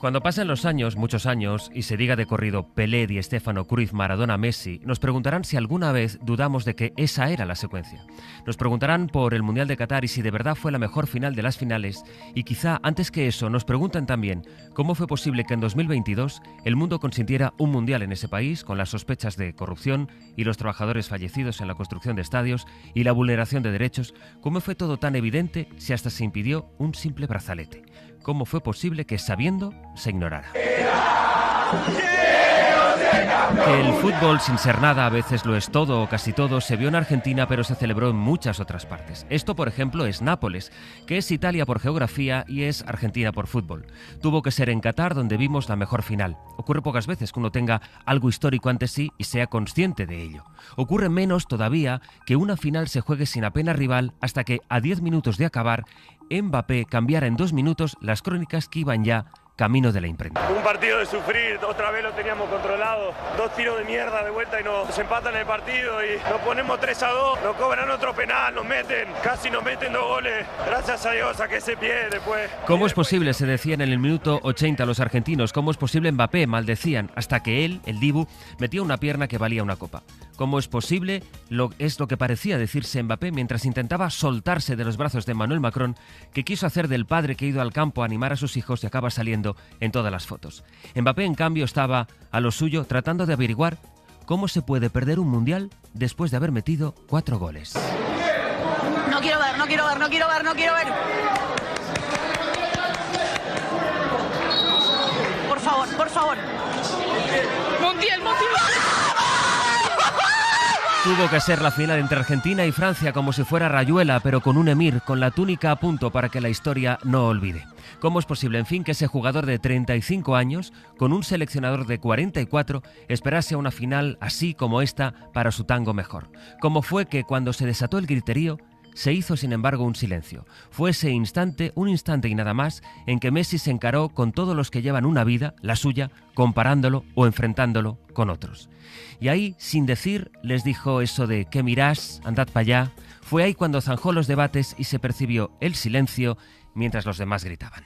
Cuando pasen los años, muchos años, y se diga de corrido Pelé, Di Stefano, Cruz, Maradona, Messi, nos preguntarán si alguna vez dudamos de que esa era la secuencia. Nos preguntarán por el Mundial de Qatar y si de verdad fue la mejor final de las finales, y quizá antes que eso nos preguntan también cómo fue posible que en 2022 el mundo consintiera un Mundial en ese país con las sospechas de corrupción y los trabajadores fallecidos en la construcción de estadios y la vulneración de derechos, cómo fue todo tan evidente si hasta se impidió un simple brazalete. ¿Cómo fue posible que sabiendo se ignorara? El fútbol, sin ser nada, a veces lo es todo o casi todo, se vio en Argentina, pero se celebró en muchas otras partes. Esto, por ejemplo, es Nápoles, que es Italia por geografía y es Argentina por fútbol. Tuvo que ser en Qatar donde vimos la mejor final. Ocurre pocas veces que uno tenga algo histórico ante sí y sea consciente de ello. Ocurre menos todavía que una final se juegue sin apenas rival hasta que, a 10 minutos de acabar, Mbappé cambiara en dos minutos las crónicas que iban ya camino de la imprenta. Un partido de sufrir, otra vez lo teníamos controlado, dos tiros de mierda de vuelta y nos empatan el partido y nos ponemos 3 a 2, nos cobran otro penal, nos meten, casi nos meten dos goles, gracias a Dios a que se pie después. ¿Cómo es posible, se decían en el minuto 80 los argentinos, cómo es posible Mbappé, maldecían, hasta que él, el Dibu, metía una pierna que valía una copa? ¿Cómo es posible? Lo, es lo que parecía decirse Mbappé mientras intentaba soltarse de los brazos de Manuel Macron, que quiso hacer del padre que ha ido al campo a animar a sus hijos y acaba saliendo en todas las fotos. Mbappé, en cambio, estaba a lo suyo tratando de averiguar cómo se puede perder un mundial después de haber metido cuatro goles. No quiero ver, no quiero ver, no quiero ver, no quiero ver. Por favor, por favor. Mundial, mundial. Tuvo que ser la final entre Argentina y Francia como si fuera Rayuela, pero con un emir, con la túnica a punto para que la historia no olvide. ¿Cómo es posible, en fin, que ese jugador de 35 años, con un seleccionador de 44, esperase una final así como esta para su tango mejor? ¿Cómo fue que cuando se desató el griterío, se hizo, sin embargo, un silencio. Fue ese instante, un instante y nada más, en que Messi se encaró con todos los que llevan una vida, la suya, comparándolo o enfrentándolo con otros. Y ahí, sin decir, les dijo eso de ¿qué mirás? Andad para allá. Fue ahí cuando zanjó los debates y se percibió el silencio mientras los demás gritaban.